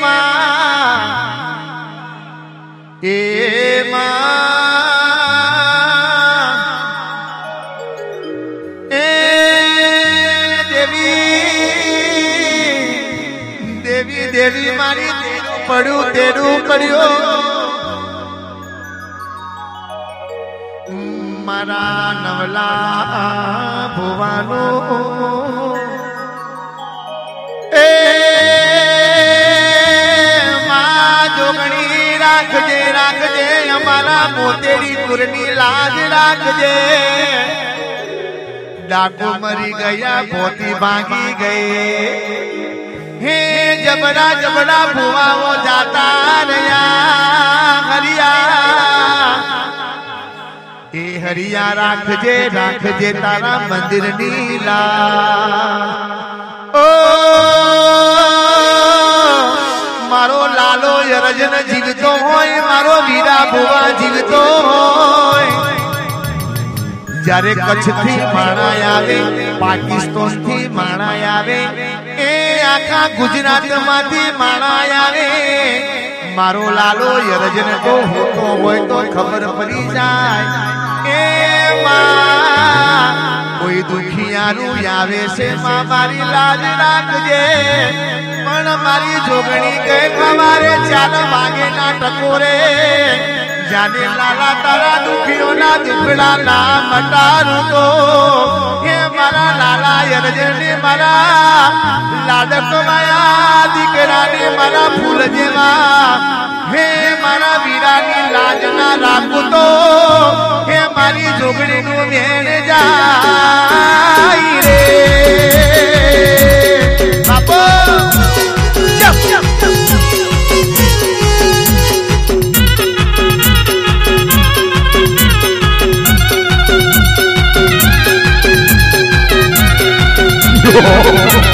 માં એ માં એ દેવી દેવી દેવી મારી પડ્યું તેરું પડ્યું. મારા નવલા ભુવાનું જોગણી રાખજે રાખજે અમારા મોતેરી કુરની લાજ રાખજે ડાકુ મરી ગયા પોતી ભાગી ગઈ હે જબડા જબડા ભુવાઓ જાતા રહ્યા હરિયા એ હરિયા રાખજે રાખજે તારા મંદિર નીલા ઓ મારો લાલો યરજન જીવતો હોય મારો વીરા ભુવા જીવતો હોય જ્યારે કચ્છ થી માણા આવે પાકિસ્તાન થી માણા આવે એ આખા ગુજરાત માંથી માણા આવે મારો લાલો યરજન તો હોતો હોય તો ખબર પડી જાય એ માં કોઈ દુખિયારું આવે છે માં મારી લાજ રાખજે પણ મારી જોગણી કે સવારે ચાલ માગે ના ટકોરે. જાને લાલા તારા દુખીઓના દુખડા ના મટારું તો. હે મારા લાલા યરજને મારા લાડક માયા, દીકરાને મારા ફૂલ જેવા. હે મારા વીરાની લાજ ના રાખું તો હે મારી જોગણીનું મેણ જાય રે. ઓ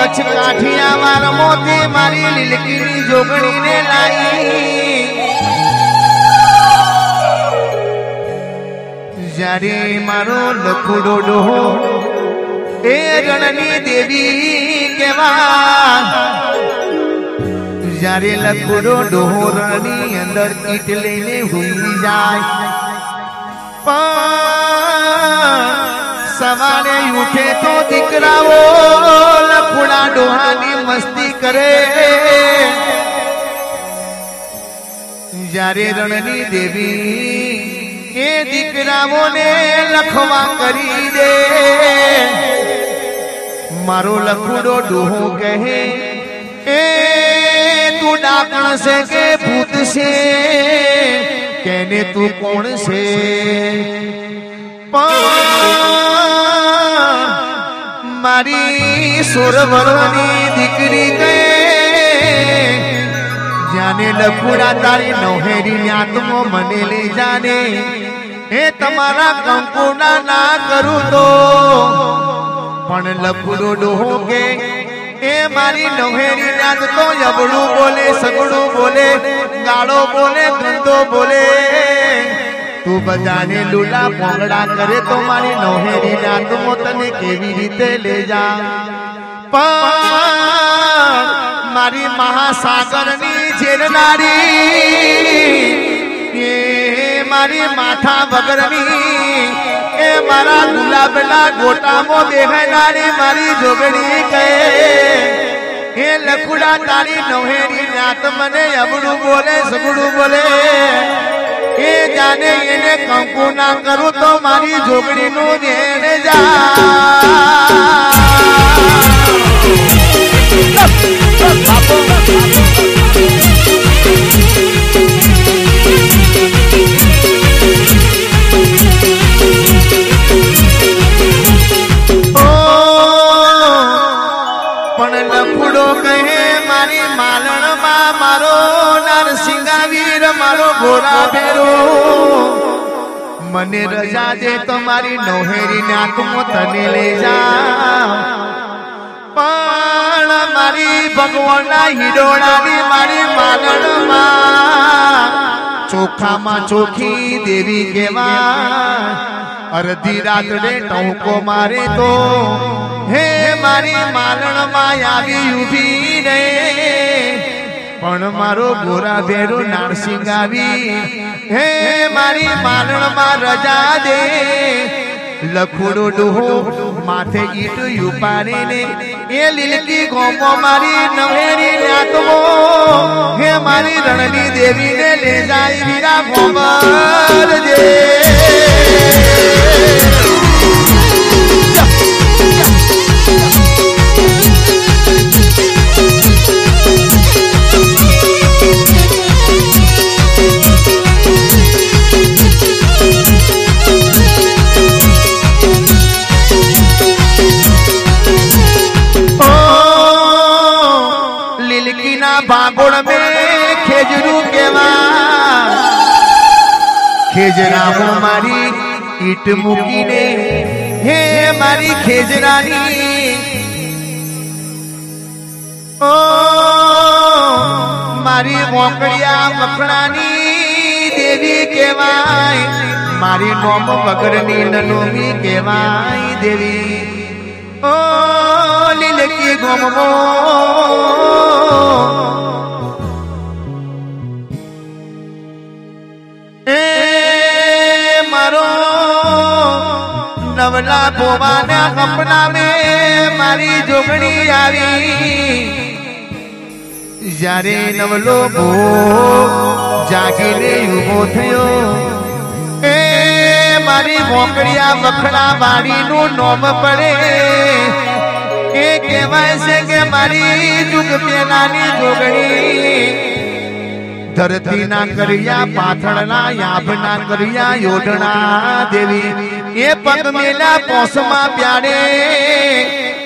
કચ્છ કાઠિયા માર મોતે મારી લીલકીની જોગણી ને જ્યારે મારો લખુડો ડોહો એ રણની દેવી કેવા જ્યારે લખુડો ડોહરની અંદર કીટ લઈને હુઈ જાય પણ સવારે ઉઠે તો દીકરાઓ લખુડા ડોહાની મસ્તી કરે જ્યારે રણની દેવી એ દીકરાઓને લખવા કરી દે મારો લખુડો ડોહો કહે એ તું ડાકણ છે કે ભૂત છે કેને તું કોણ છે પણ મારી સોરવરની દીકરી ગઈ જાને લખુડા તારી નવહેરી આત્મો મને લઈ જાને એ તમારા કંકુના ના કરું તો પણ લપડો ડોહો કે એ મારી નવેરી યાદ તો યબડું બોલે સગડું બોલે ગાળો બોલે ધંધો બોલે તું બધાને લુલા પોંગડા કરે તો મારી નવેરી યાદમાં તને કેવી રીતે લે જા પણ મારી મહાસાગરની ઝેરનારી એ મારી માથા વગરની. એ મારા ગુલાબના ગોટામાં બેહનારી મારી જોગણી કહે. એ લખુડા, તારી નવહેરી નાત મને અબડું બોલે સગડું બોલે. એ જાને એને કંકુ ના કરું તો મારી જોગણીનું જેને જા. મને રજા દે તો મારી ને નાકમાં તને લઈ જા પણ મારી ભગવાનના હિડોળાની મારી માલણમાં ચોખામાં ચોખી દેવી કેવા અડધી રાત્રે ટોંકો મારે તો, હે મારી માલણમાં આવી ઊભી રે પણ મારો ગોરા ભેરો નારસિંહ આવી હે મારી માલણમાં રજા દે. લખુડો ડોહો માથે ઈટ યુપારી ને એ લીલકી ગોમો મારી નવેરી રાતમો. હે મારી રણની દેવીને લે જાય વીરા ગોમર જે ખેજરામાં મારી ઈટ મૂકીને હે મારી ખેજરાની ઓ મારી મોકળિયા મખણાની દેવી કહેવાય મારી નોમ વગરની નનોમી કહેવાય દેવી ઓ લીલકી ગોમો નવલા ભોવાના સપના મે મારી જોગણી આવી. જ્યારે નવલો ભો જાગીને ઊભો થયો, એ મારી મોકળિયા વખડા વાડીનું નોમ પડે. એ કહેવાય છે કે મારી જુગ પેલાની જોગણી. ધરતી ના કરિયા, પાથળના યાભ ના કરિયા યોડણા દેવી. એ પગ મેલા પોસમાં પ્યાડે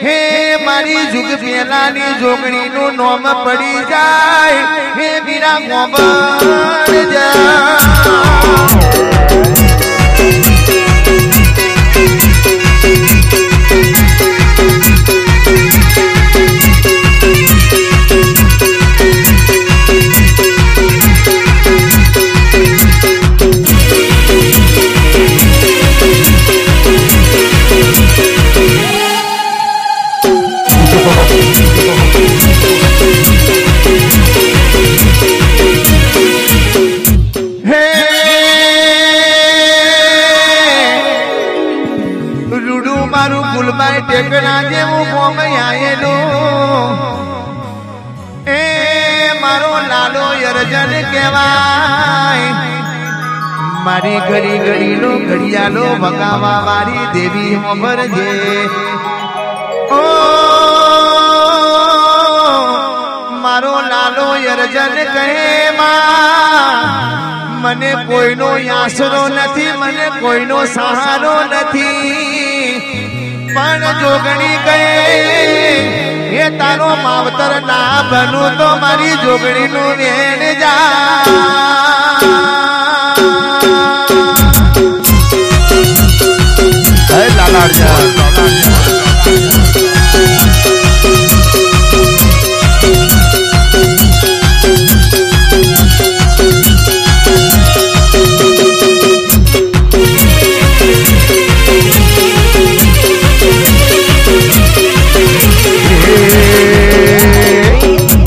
હે મારી જુગ પેલાની જોગણી નું નોમ પડી જાય, હે વીરા ગોબર જા. મારી ઘડી ઘડીનો ઘડિયાળો વગાવા વાળી દેવી હોમરજે ઓ મારો લાલો યરજન કહે માં મને કોઈનો આશરો નથી મને કોઈનો સહારો નથી પણ જોગણી કહે એ તારો માવતર ના બનું તો મારી જોગણીનું વેણ જા nhờ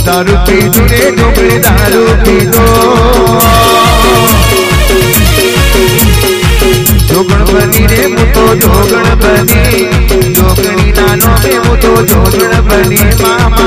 दारू पीनो रे डोबरे दारू पीनो जोगण બે હું તો જોગણ બની જોગણી નાનો બે હું તો જોગણ બની મામા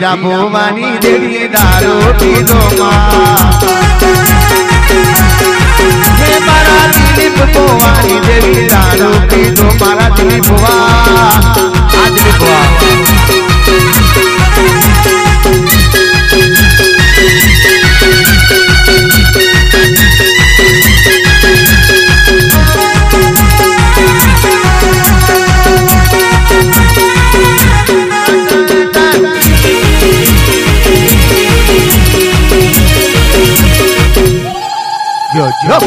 मीरा भोवानी देवी दारो पीरो मारा दिलीप भोवानी देवी दारो पीरो मारा दिलीप भोवा। दिलीप भोवा। Yo, yo.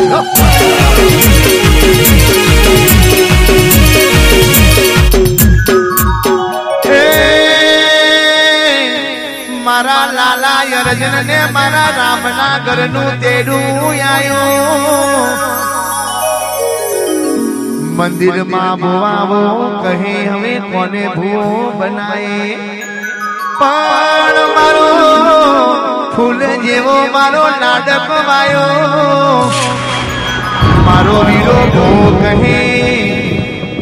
મારા લાલા અર્જુન ને મારા રામના ઘરનું તેડું આયો મંદિરમાં ભુવાવો કહે હવે કોને ભૂવો બનાય પણ મારો ફૂલ જેવો મારો લાડક વાયો મારો વીરો ભો કહે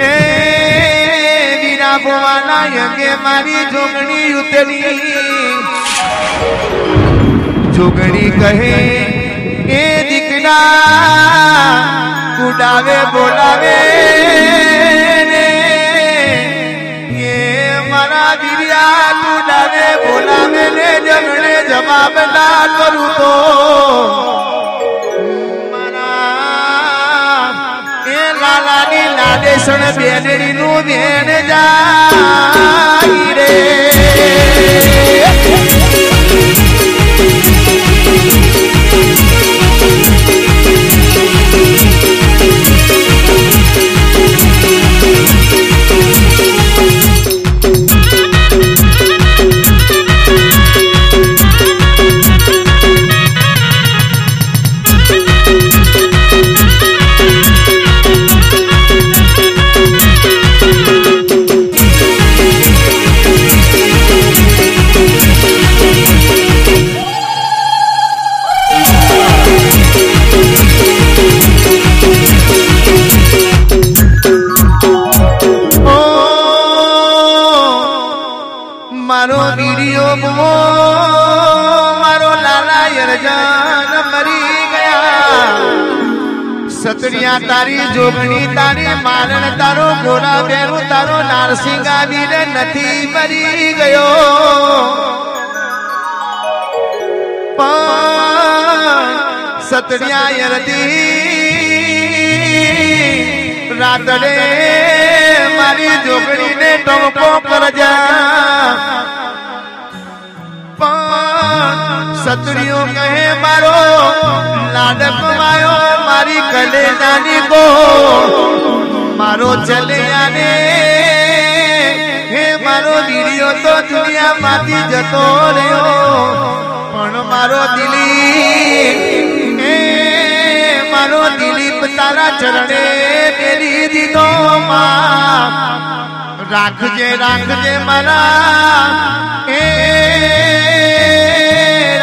એ વીરા ભોવાના યજ્ઞે મારી જોગણી ઉતરી જોગણી કહે એ દીકરા કુડાવે બોલાવે તો લાલાની લાદેશણ બેનડી નું બેન જાય રે. સતડિયા તારી જોગણી તારી મારણ તારો ગોરા બેરું તારો નારસિંગા વીર નથી મરી ગયો પણ સતડિયા યરદી રાતડે મારી જોગણીને ટોપો કરજા પણ સતડીઓ કહે મારો લાડક માયો મારી કલે નાની કો મારો ચલિયાને હે મારો વિડિયો તો દુનિયામાંથી જતો રહ્યો પણ મારો દિલીપ હે મારો દિલીપ તારા ચરણે મેરી દીધો માં રાખજે રાખજે મારા એ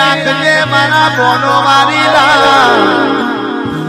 રાખજે મારા બોનો મારી લા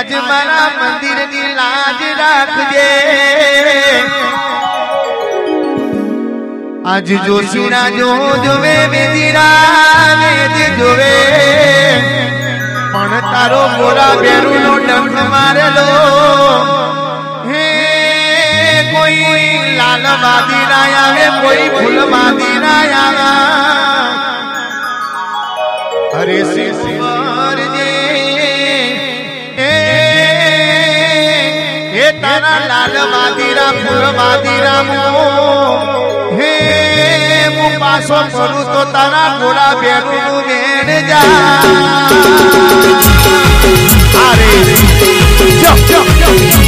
આજ મારા મંદિરની લાજ રાખજે. આજ જોશીના જોવે જોવે. પણ તારો ગોરા બેરું નો ડંખ મારેલો. હે, કોઈ લાલ વાદી ના આવે, કોઈ ફૂલ વાદી ના આવે. હરે मेरा लाल मादीरा, फूल मादीरा मो हे मु पासो करू तो तारा गोरा बेरू मु जा। अरे जप जप जप।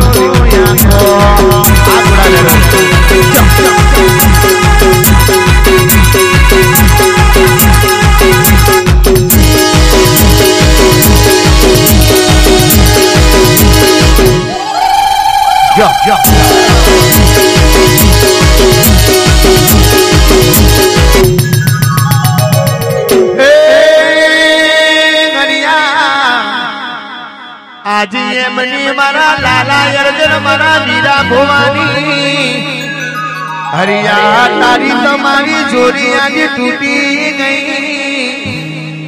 Thank you. હરિયા તારી તમારી જોડી આજે તૂટી ગઈ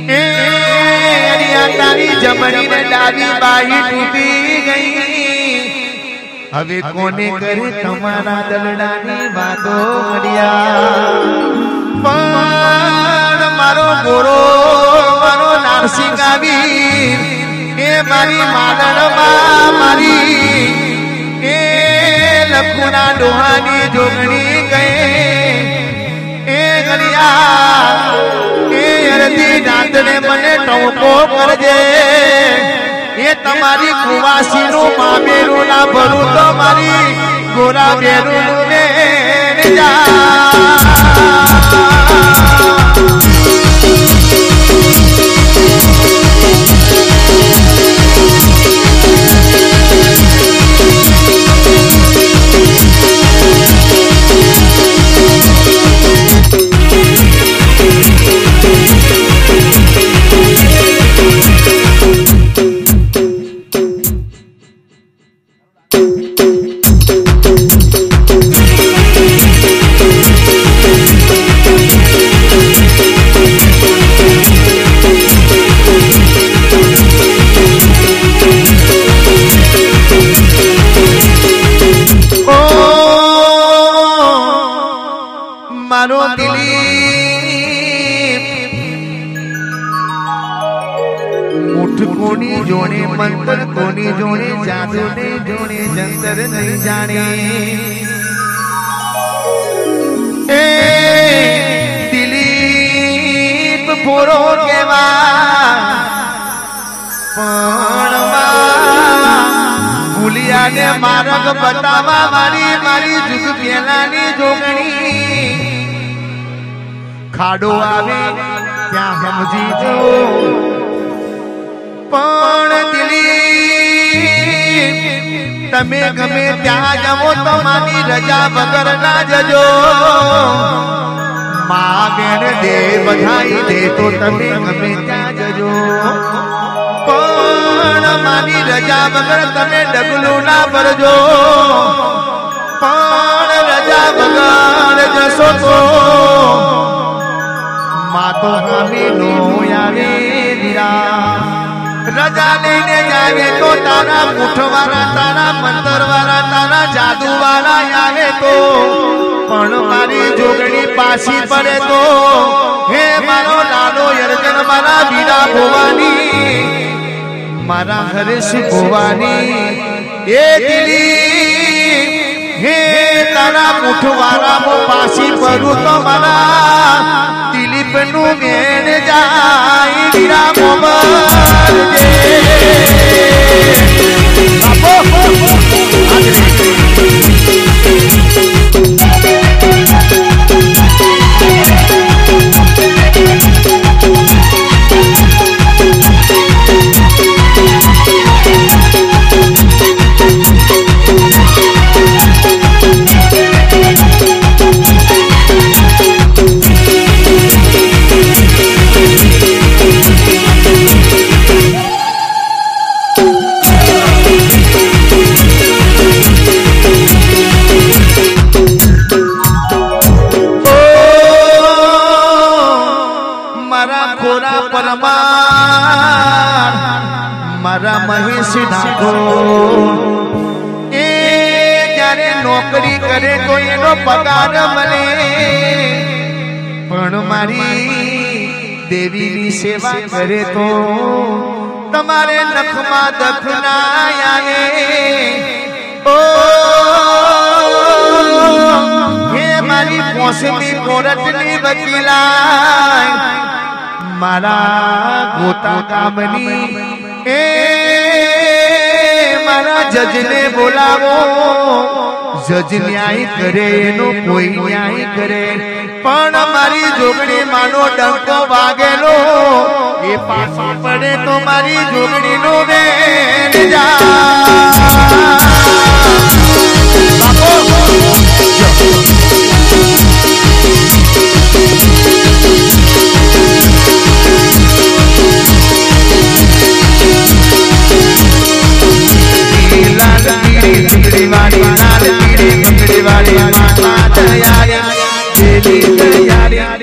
એ હરિયા તારી જમણી ને ડાબી બાઈ તૂટી ગઈ હવે કોને કરે તમારા દલડાની વાતો મળ્યા પણ મારો ગોરો મારો નારસિંહ આવી એ મારી માદળમાં મારી એ લખુના ડોહાની જોગણી ગઈ ગણિયા એ નાતને મને ટોપો કરજે. એ તમારી કુવાસીનું મામેરું ના ભરું તો મારી ગોરા ને ફોરો કેવા? પણ ભૂલિયાને માર્ગ બતાવા મારી મારી જુગ પેલાની જોગણી. ખાડો આવે, ત્યાં સમજી જો. પણ દિલી તમે ગમે ત્યાં જવો તો મારી રજા વગર ના જજો. માગણ દે બધાઈ દે તો તમે ગમે ત્યાં જજો પણ મારી રજા વગર તમે ડગલું ના ભરજો પણ રજા વગર જશો તો રજા લઈને આવે તો તારા મુઠવાળા તારા મંતરવાળા તારા જાદુવાળા આવે તો પણ મારી જોગણી પાછી પડે તો હે મારો લાલો યર્જન મારા વીરા ભોવાની મારા ઘરે ભોવાની એ દિલી હે તારા મુઠવાળા મો પાછી પડું તો મારા આપનું મેળ જાય વીરા મોબર દે. દેવીની સેવા કરે તો તમારે નખમાં દફના આવે ઓ હે મારી પોસમી કોરટની વકીલાય મારા ગોતા ગામની એ મારા જજને બોલાવો જજ ન્યાય કરે એનો કોઈ ન્યાય કરે પણ મારી જોગણી માનો ડંકો વાગેલો. એ પાછી પડે તો મારી જોગણી નો બેન જા. 你的压力